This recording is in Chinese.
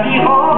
你好